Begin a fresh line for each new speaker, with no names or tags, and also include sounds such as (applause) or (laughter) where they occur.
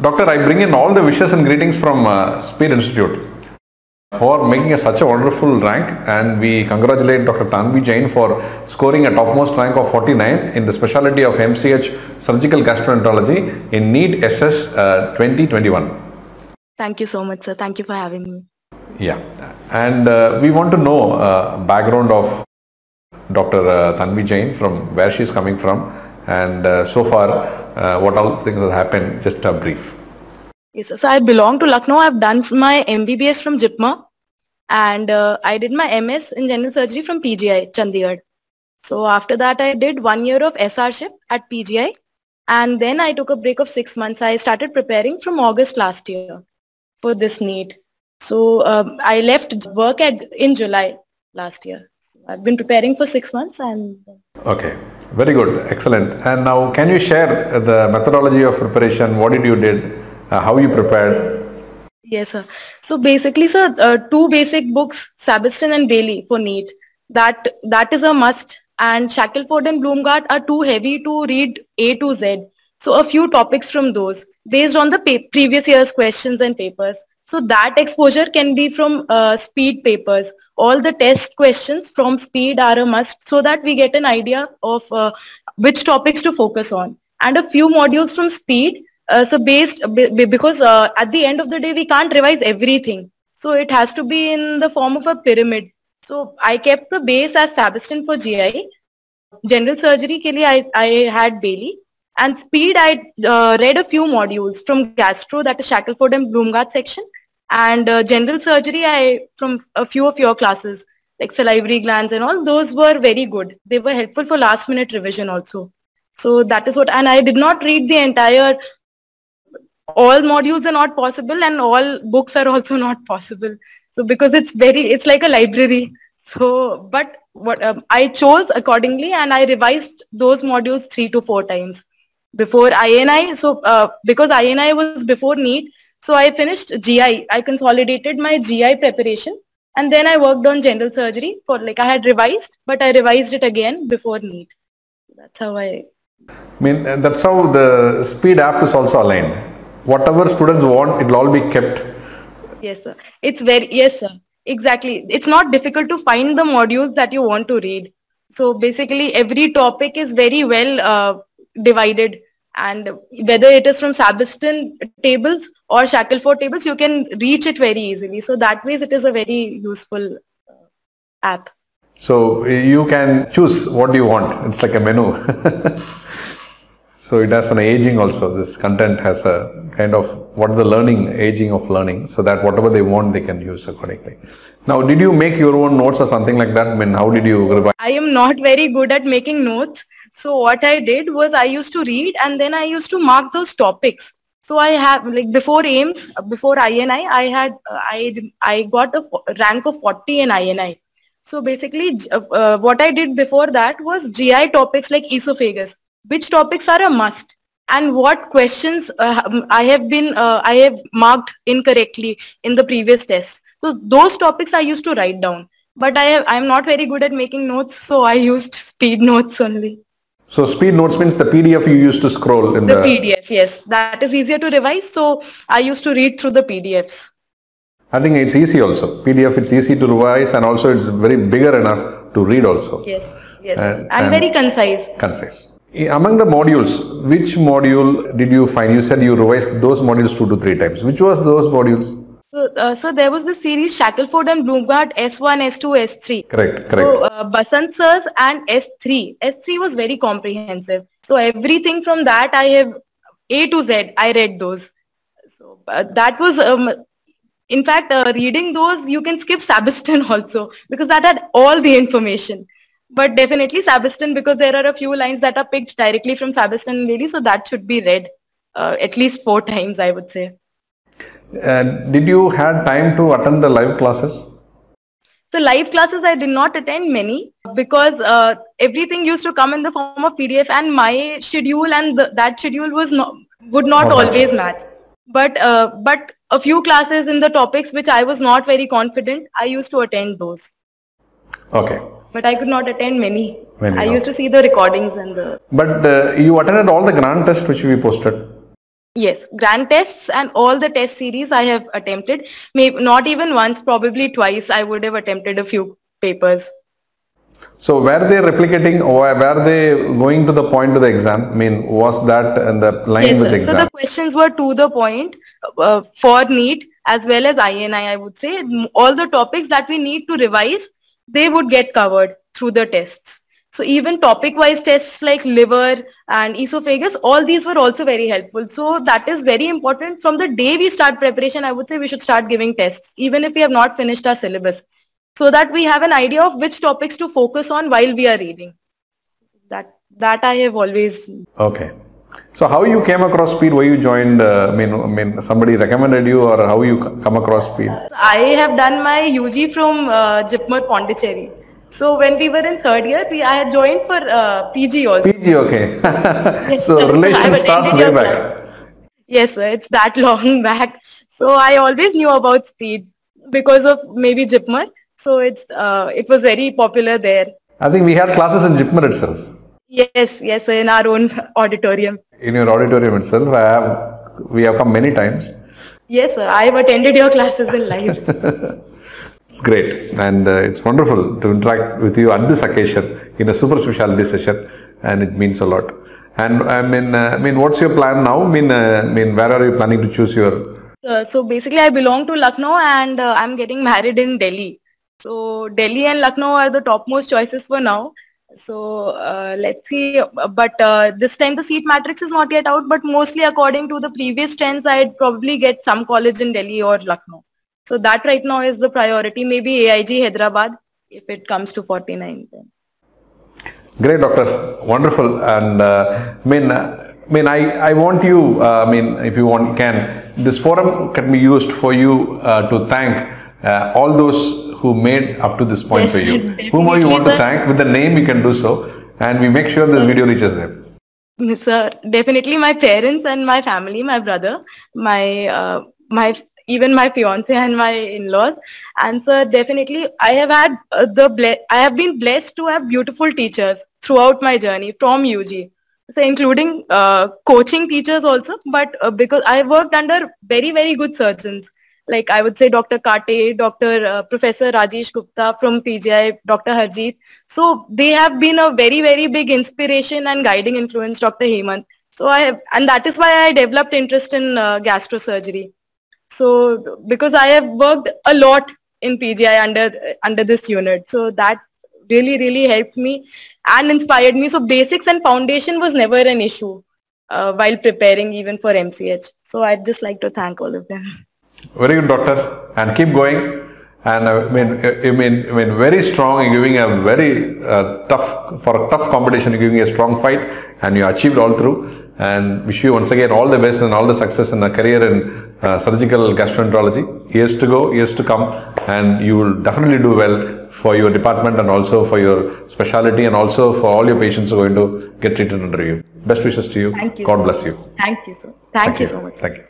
Doctor, I bring in all the wishes and greetings from uh, Speed Institute for making a, such a wonderful rank and we congratulate Dr. Tanvi Jain for scoring a topmost rank of 49 in the specialty of MCH Surgical Gastroenterology in NEET SS uh, 2021.
Thank you so much, sir. Thank you for having me.
Yeah, and uh, we want to know uh, background of Dr. Uh, Tanvi Jain from where she is coming from and uh, so far uh, what all things have happened, just a brief.
Yes, sir. So I belong to Lucknow. I've done my MBBS from JIPMER and uh, I did my MS in general surgery from PGI, Chandigarh. So after that, I did one year of SRship at PGI and then I took a break of six months. I started preparing from August last year for this NEET So um, I left work at in July last year. So I've been preparing for six months and
Okay, very good, excellent. And now, can you share the methodology of preparation? What did you did? Uh, how you prepared?
Yes, sir. So basically, sir, uh, two basic books, Sabiston and Bailey for NEET. That that is a must. And Shackelford and Blumgart are too heavy to read A to Z. So a few topics from those based on the previous year's questions and papers. So that exposure can be from uh, speed papers. All the test questions from speed are a must so that we get an idea of uh, which topics to focus on. And a few modules from speed uh, so based because uh, at the end of the day we can't revise everything. So it has to be in the form of a pyramid. So i kept the base as sabiston for gi general surgery ke liye I, I had bailey. And speed i uh, read a few modules from gastro that is Shackelford and blumgart section and uh, general surgery i from a few of your classes like salivary glands and all those were very good. They were helpful for last minute revision also. So that is what and i did not read the entire all modules are not possible and all books are also (laughs) not possible. So because it's very it's like a library. So but what um, i chose accordingly and i revised those modules three to four times before ini so uh, because ini was before NEET so i finished gi i consolidated my gi preparation and then i worked on general surgery for like i had revised but i revised it again before NEET that's how i
I mean, uh, that's how the speed app is also aligned. Whatever students want, it'll all be kept.
Yes, sir. It's very, yes, sir. Exactly. It's not difficult to find the modules that you want to read. So basically every topic is very well uh, divided and whether it is from Sabiston tables or Shackelford tables, you can reach it very easily. So that ways it is a very useful uh, app.
So you can choose what do you want. It's like a menu. (laughs) so it has an aging also. This content has a kind of what is the learning, aging of learning, so that whatever they want, they can use accordingly. Now, did you make your own notes or something like that? I mean, how did you revise?
I am not very good at making notes. So what I did was I used to read and then I used to mark those topics. So I have like before AIIMS, before INI, I had I I got a rank of 40 in INI. So basically, uh, uh, what I did before that was GI topics like esophagus, which topics are a must, and what questions uh, I have been uh, I have marked incorrectly in the previous tests. So those topics I used to write down, but I I'm not very good at making notes, so I used speed (laughs) notes only.
So speed notes means the PDF you used to scroll in
The
the.
PDF, yes, that is easier to revise. So I used to read through the PDFs.
I think it's easy also. PDF it's easy to revise and also it's very bigger enough to read also.
Yes, yes,
And-
and,
and-
very concise.
Concise. Eh, among the modules, which module did you find? You said you revised those modules two to three times. Which was those modules?
So, uh, so there was the series Shackelford and Blumgart S1, S2, S3.
Correct, correct.
So uh, Basant Sirs and S3. S3 was very comprehensive. So everything from that I have A to Z. I read those. So uh, that was, um, in fact, uh, reading those you can skip Sabiston (laughs) also because that had all the information. But definitely Sabiston because there are a few lines that are picked directly from Sabiston and Lily. So that should be read uh, at least four times, I would say.
Uh, did you had time to attend the live classes?
So live classes, I did not attend many because uh, everything used to come in the form of PDF, and my schedule and the, that schedule was not would not
Not
always match. But uh, but a few classes in the topics which I was not very confident, I used to attend those.
Okay.
But I could not attend many.
Many,
I
no.
used to see the recordings and the
But uh, you attended all the grand tests which we posted.
Yes, grand tests and all the test series I have attempted. Maybe not even once, probably twice. I would have attempted a few papers.
So were they replicating or were they going to the point to the exam? I mean, was that in the line
Yes,
with the exam?
so the questions were to the point uh, for NEET as well as INI. I would say all the topics that we need to revise, they would get covered through the tests. So even topic-wise tests like liver and esophagus, all these were also very helpful. So that is very important. From the day we start preparation, I would say we should start giving tests, even if we have not finished our syllabus, so that we have an idea of which topics to focus on while we are reading. That that I have always
Okay. So how you came across speed? Why you joined? Uh, I mean, I mean, somebody recommended you, or how you come across speed?
I have done my UG from uh, Jipmer Pondicherry. So when we were in third year, we I had joined for uh, PG also.
PG, okay.
Yes,
so (laughs) relation starts way back.
class. Yes, sir. It's that (laughs) long back. So I always knew about speed because of maybe Jipmer. So it's uh, it was very popular there.
I think we had classes in Jipmer itself.
Yes, yes, sir, in our own (laughs) auditorium.
In your auditorium itself, I have we have come many times.
Yes, sir. I have attended your classes in live.
It's great and uh, it's wonderful to interact with you at this occasion in a super specialty session, and it means a lot. And I mean, uh, I mean, what's your plan now? I mean, uh, I mean, where are you planning to choose your?
Uh, so basically, I belong to Lucknow and uh, I'm getting (laughs) married in Delhi. So Delhi and Lucknow are the topmost choices for now. So uh, let's see. But uh, this time the seat matrix is not yet out. But mostly according to the previous trends, I'd probably get some college in Delhi or Lucknow. So that right now is the priority. Maybe AIG Hyderabad if it comes to 49. Then.
Great, doctor. Wonderful. And uh, I mean, uh, I mean, I, I want you. Uh, I mean, if you want, can this forum can be used for you uh, to thank uh, all those who made up to this point
Yes,
for you. (laughs)
definitely,
Whom you want to thank with the name, you can do so, and we make sure this video reaches them.
Sir, definitely my parents and my family, my brother, my uh, my even my fiance and my in-laws. And sir, definitely I have had uh, the ble- I have been blessed to have beautiful teachers throughout my journey from UG. So including uh, coaching teachers also, but uh, because I worked under very very good surgeons like I would say Dr. Kate, Dr. Uh, Professor Rajesh Gupta from PGI, Dr. Harjeet. So they have been a very, very big inspiration and guiding influence, Dr. Hemant. So I have, and that is why I developed interest in uh, gastrosurgery. So because I have worked a lot in PGI under under this unit, so that really, really helped me and inspired me. So basics and foundation was never an issue uh, while preparing even for MCH. So I'd just like to thank all of them.
Very good, doctor, and keep going. And uh, I mean, uh, I mean, I mean, very strong. You're giving a very uh, tough for a tough competition. You're giving a strong fight, and you achieved all through. And wish you once again all the best and all the success in a career in uh, surgical gastroenterology. Years to go, years to come, and you will definitely do well for your department and also for your specialty and also for all your patients who are going to get treated under you. Best wishes to you.
Thank you
God
so
bless
much.
you.
Thank you, sir. Thank, you so much.
Thank you.